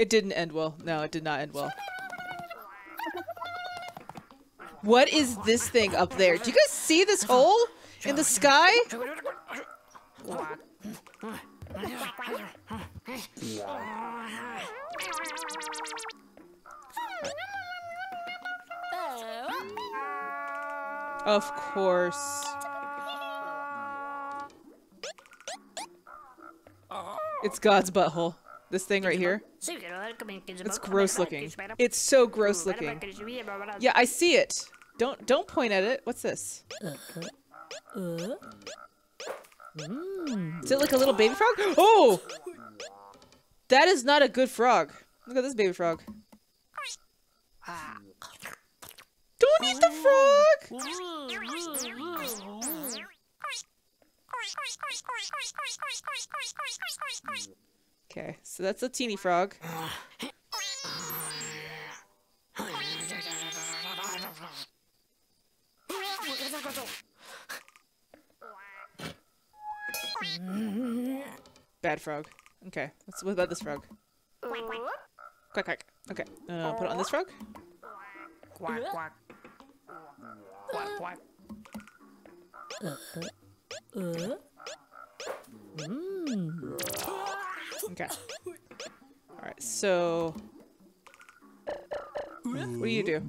It didn't end well. No, it did not end well. What is this thing up there? Do you guys see this hole in the sky? Of course. It's God's butthole. This thing right here. It's gross looking. It's so gross looking. Yeah, I see it. Don't don't point at it. What's this? Mm-hmm. Is it like a little baby frog? Oh! That is not a good frog. Look at this baby frog. Don't eat the frog! Okay, so that's a teeny frog. Bad frog. Okay, let's what about this frog? Quack quack. Okay, uh, put it on this frog. Quack, quack. Quack, quack. Okay. All right. So, what do you do?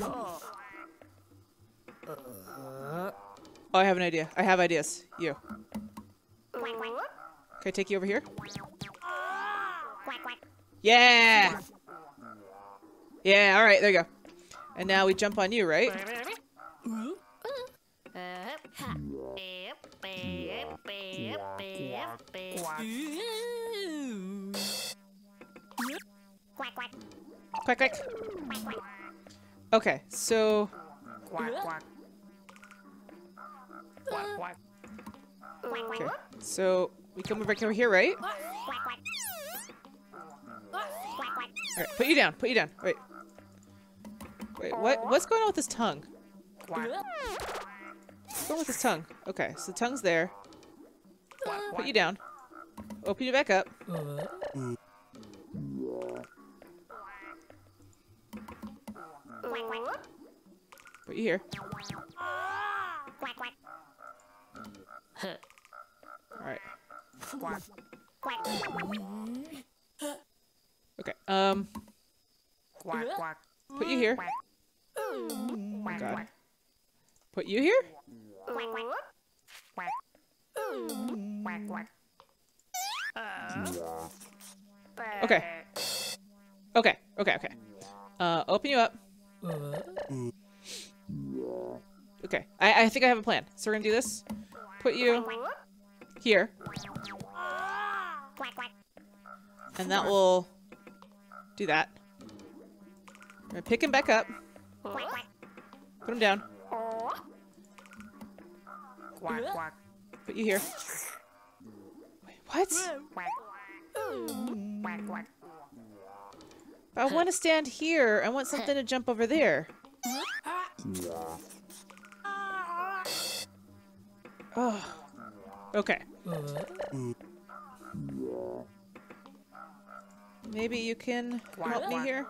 Oh, I have an idea. I have ideas. You. Can I take you over here? Yeah. Yeah. All right. There you go. And now we jump on you, right? Quack quack. Okay. So. Quack, quack. Quack, quack. Okay. So we come back over here, right? Alright, put you down. Put you down. Wait. Wait, what? What's going on with his tongue? What's going on with his tongue? Okay, so the tongue's there. Put you down. Open you back up. Put you here. Alright. Okay. Um, Quack, quack. put you here. Quack, God. Put you here? Quack, quack. Okay. Okay, okay, okay. Uh, open you up. Okay, I, I think I have a plan. So we're gonna do this. Put you here. And that will do that. We're gonna pick him back up. Put him down. Put you here. What? I want to stand here. I want something to jump over there. Oh. Okay. Maybe you can help me here?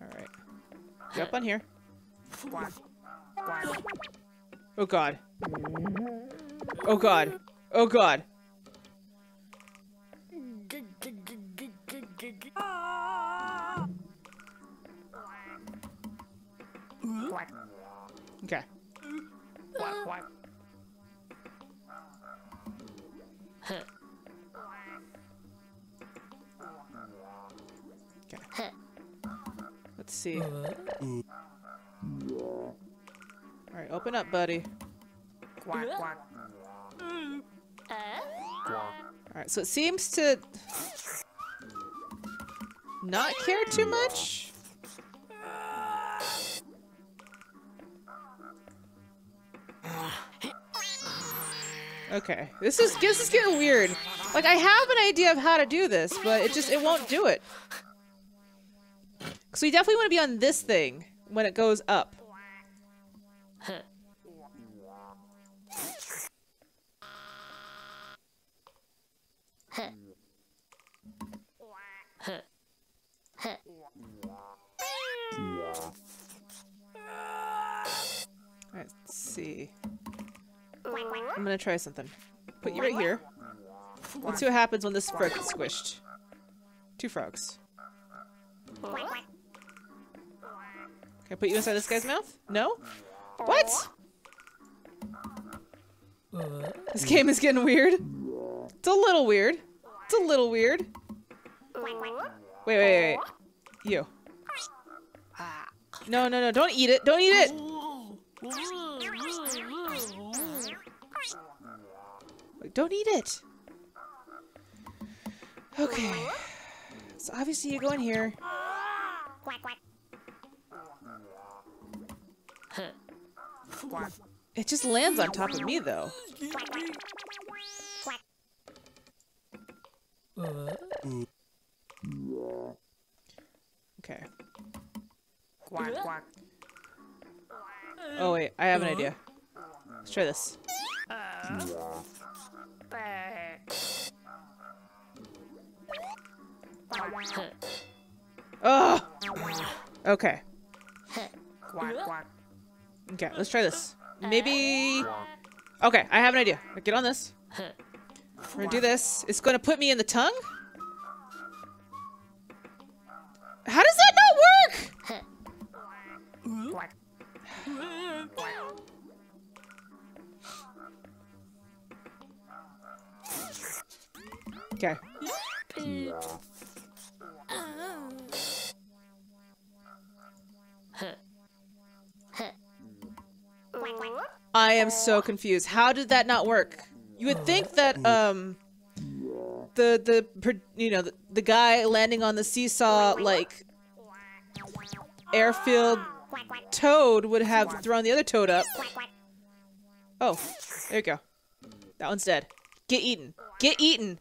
Alright. Up on here. Oh god. Oh god. Oh god. Okay. Okay. Let's see. Alright, open up, buddy. Quack, quack. Alright, so it seems to not care too much. Okay, this is this is getting weird. Like I have an idea of how to do this, but it just it won't do it. So we definitely want to be on this thing when it goes up. Let's see. I'm gonna try something. Put you right here. Let's see what happens when this frog gets squished. Two frogs. Can I put you inside this guy's mouth? No? What? This game is getting weird. It's a little weird. It's a little weird. Wait, wait, wait. You. No, no, no. Don't eat it. Don't eat it. Don't eat it. Okay. So obviously you go in here. It just lands on top of me though. Okay. Quack, quack. Oh wait, I have an uh-huh. idea. Let's try this. Oh. Okay. Quack, quack. Okay, let's try this. Uh, Maybe. Okay, I have an idea. Get on this. We're gonna do this. It's gonna put me in the tongue. How does that Okay. I am so confused. How did that not work? You would think that um the the you know the, the guy landing on the seesaw like airfield toad would have thrown the other toad up. Oh, there you go. That one's dead. Get eaten. Get eaten.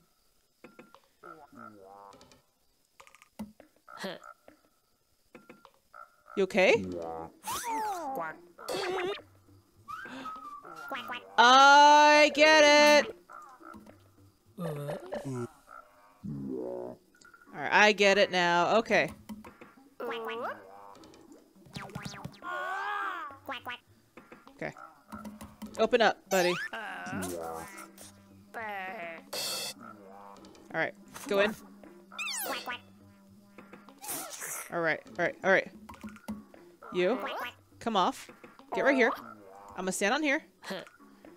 You okay? I get it. Alright, I get it now. Okay. Okay. Open up, buddy. Alright, go in. Alright, alright, alright. You, come off. Get right here. I'm gonna stand on here.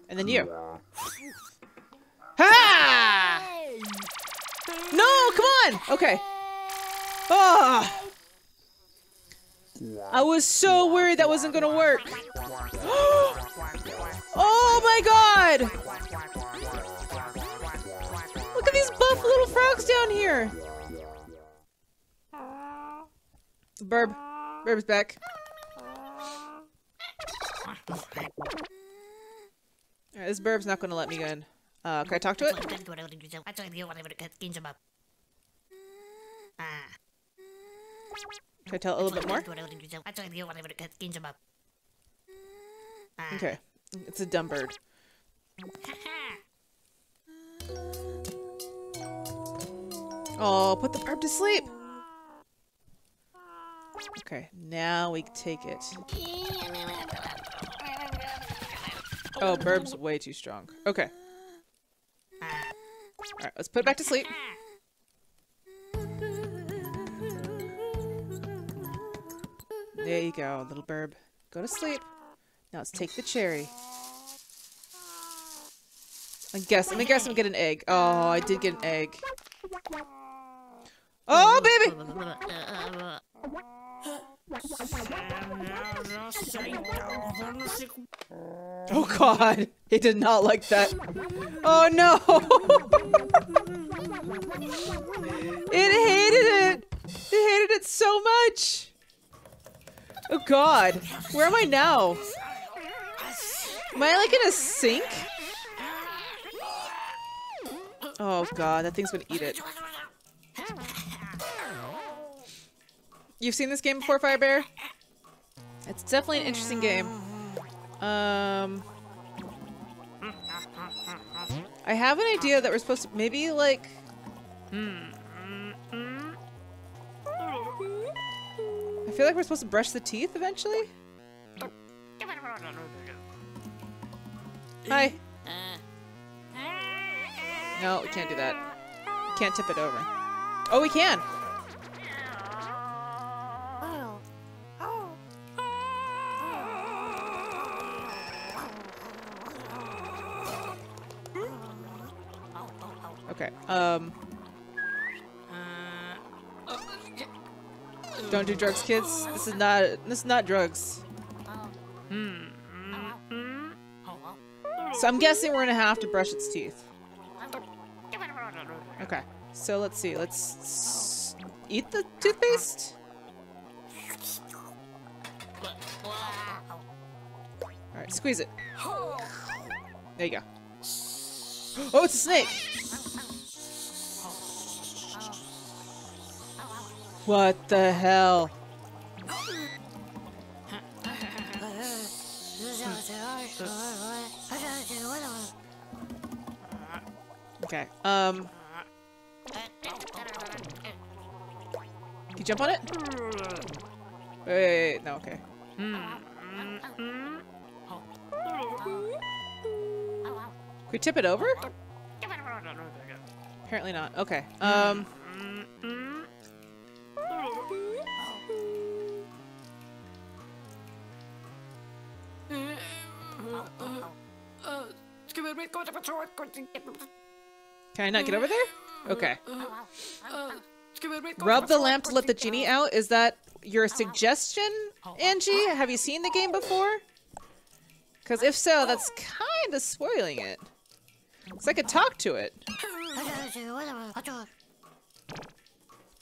And then you. Ha! No, come on! Okay. Ah! I was so worried that wasn't gonna work. oh my god! Look at these buff little frogs down here. Birb. Birb's back. Alright, this birb's not gonna let me in. Uh, can I talk to it? Can I tell a little bit more? Okay. It's a dumb bird. Oh, put the birb to sleep. Okay, now we take it. Oh, birb's way too strong. Okay. Alright, let's put it back to sleep. There you go, little birb. Go to sleep. Now let's take the cherry. I guess, let me guess I'm get an egg. Oh, I did get an egg. Oh, baby! Oh god, he did not like that. Oh no! it hated it! It hated it so much! Oh god, where am I now? Am I like in a sink? Oh god, that thing's gonna eat it. You've seen this game before, Fire Bear? It's definitely an interesting game. Um, I have an idea that we're supposed to maybe like I feel like we're supposed to brush the teeth eventually. Hi. No, we can't do that. Can't tip it over. Oh, we can. Okay. Um. Don't do drugs, kids. This is not. This is not drugs. Hmm. So I'm guessing we're gonna have to brush its teeth. Okay. So let's see. Let's eat the toothpaste. All right, squeeze it. There you go. Oh, it's a snake. What the hell? Okay. Um. Can you jump on it? Wait, no, okay. Can we tip it over? Apparently not. Okay. Um. Can I not get over there? Okay. Rub the lamp to let the genie out. Is that your suggestion, Angie? Have you seen the game before? Because if so, that's kind of spoiling it. Because I could talk to it.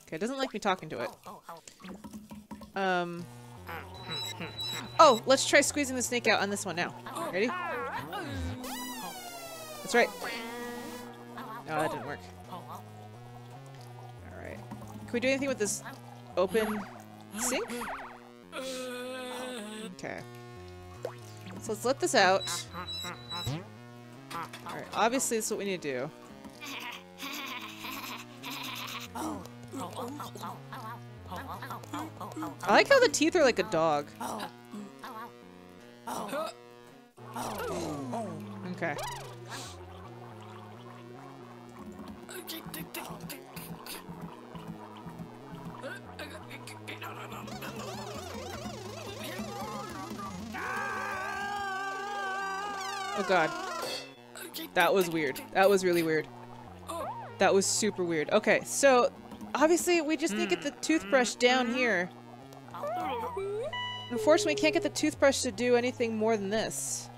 Okay, it doesn't like me talking to it. Um. Oh, let's try squeezing the snake out on this one now. Ready? That's right. No, that didn't work. Alright. Can we do anything with this open sink? Okay. So let's let this out. Alright, obviously this is what we need to do. I like how the teeth are like a dog. Okay. Oh god. That was weird. That was really weird. That was super weird. Okay, so obviously we just need to get the hmm. toothbrush down here. Unfortunately, we can't get the toothbrush to do anything more than this.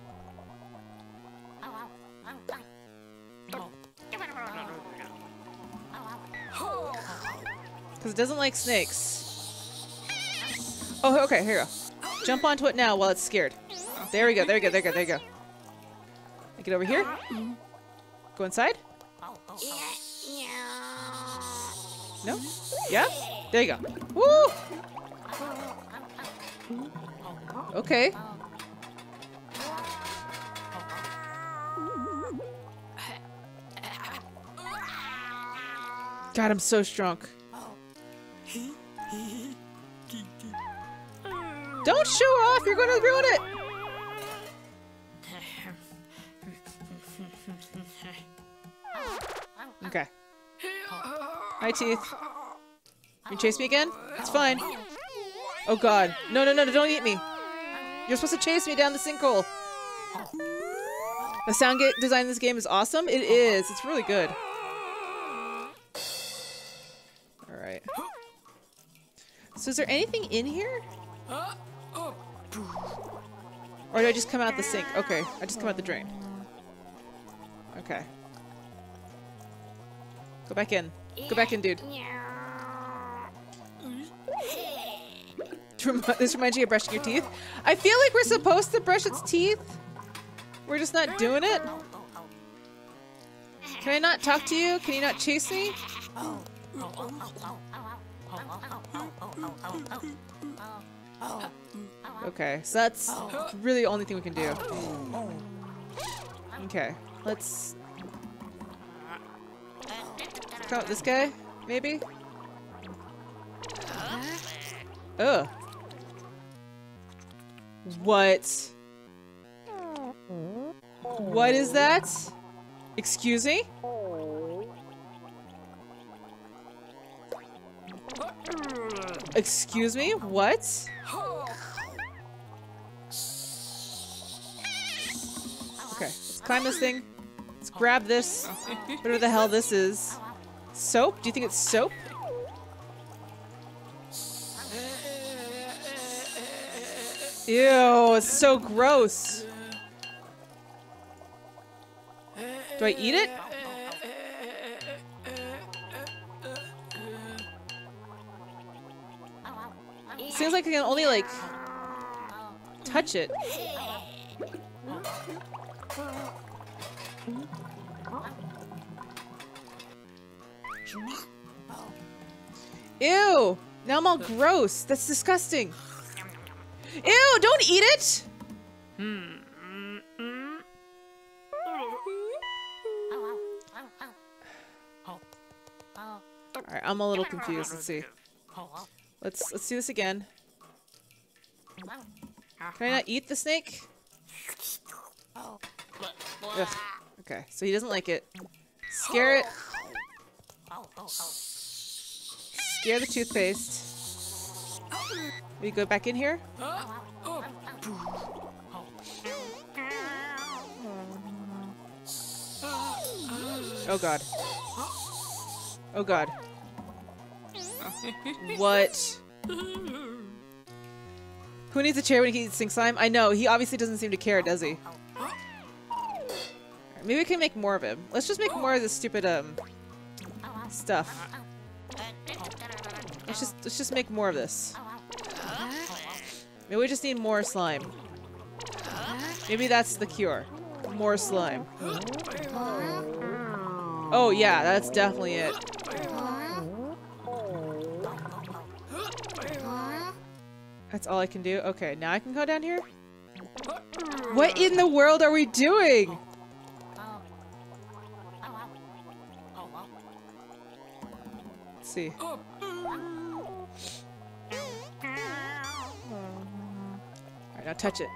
Because it doesn't like snakes. Oh, okay, here we go. Jump onto it now while it's scared. There we go, there we go, there we go, there you go. Get over here. Go inside. No? Yeah? There you go. Woo! Okay. God, I'm so drunk. Don't show off! You're gonna ruin it! Hi, teeth. You chase me again? It's fine. Oh god. No, no, no, no, don't eat me. You're supposed to chase me down the sinkhole. The sound design in this game is awesome. It is. It's really good. Alright. So is there anything in here? Or do I just come out the sink? Okay, I just come out the drain. Okay. Go back in. Go back in, dude. This reminds you of brushing your teeth? I feel like we're supposed to brush its teeth. We're just not doing it. Can I not talk to you? Can you not chase me? Okay, so that's really the only thing we can do. Okay, let's... come this guy, maybe? Ugh. What? What is that? Excuse me? Excuse me? What? Okay, let's climb this thing. Let's grab this. Whatever the hell this is. Soap? Do you think it's soap? Ew, it's so gross. Do I eat it? Seems like I can only like touch it. Ew! Now I'm all gross. That's disgusting. Ew! Don't eat it! Alright, I'm a little confused. Let's see. Let's let's do this again. Can I not eat the snake? Ugh. Okay, so he doesn't like it. Scare it. Scare the toothpaste. We go back in here? Oh god. Oh god. What? Who needs a chair when he eats sink slime? I know, he obviously doesn't seem to care, does he? Maybe we can make more of him. Let's just make more of this stupid, um, stuff. Let's just, let's just make more of this. Maybe we just need more slime. Maybe that's the cure. More slime. Oh yeah, that's definitely it. That's all I can do? Okay, now I can go down here? What in the world are we doing? Let's see. Alright, now touch it.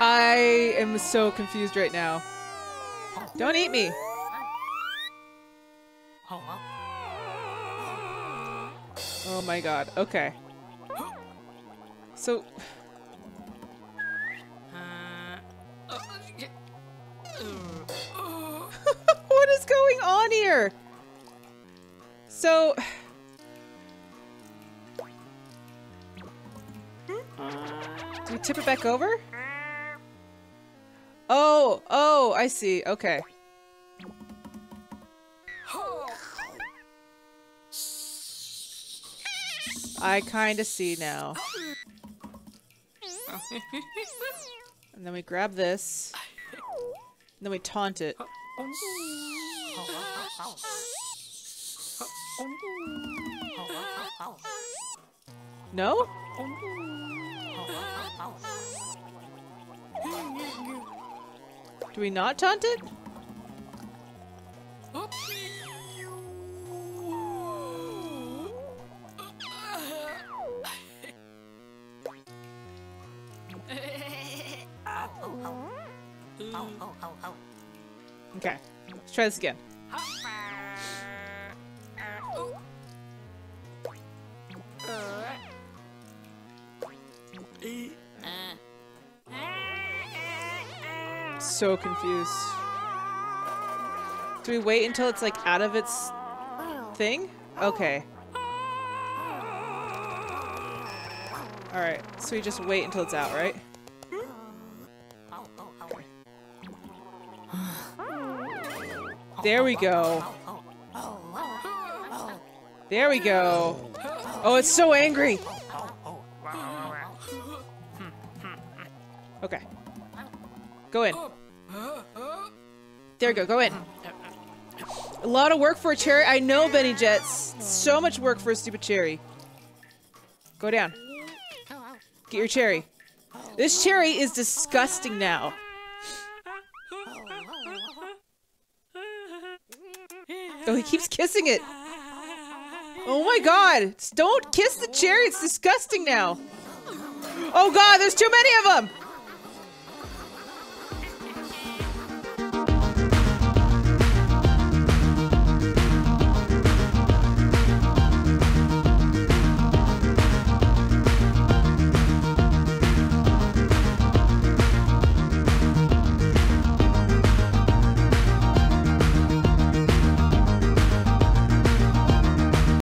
I am so confused right now. Don't eat me. Oh my god. Okay. So... what is going on here? So... Do we tip it back over? Oh, oh, I see. Okay. I kind of see now. And then we grab this. And then we taunt it. No? Do we not taunt it? Okay, let's try this again. So confused. Do we wait until it's like out of its thing? Okay. Alright, so we just wait until it's out, right? There we go. There we go. Oh, it's so angry. Okay. Go in. There we go. Go in. A lot of work for a cherry. I know, Benny Jets. So much work for a stupid cherry. Go down. Get your cherry. This cherry is disgusting now. Oh, he keeps kissing it. Oh my god! Don't kiss the cherry, it's disgusting now. Oh god, there's too many of them!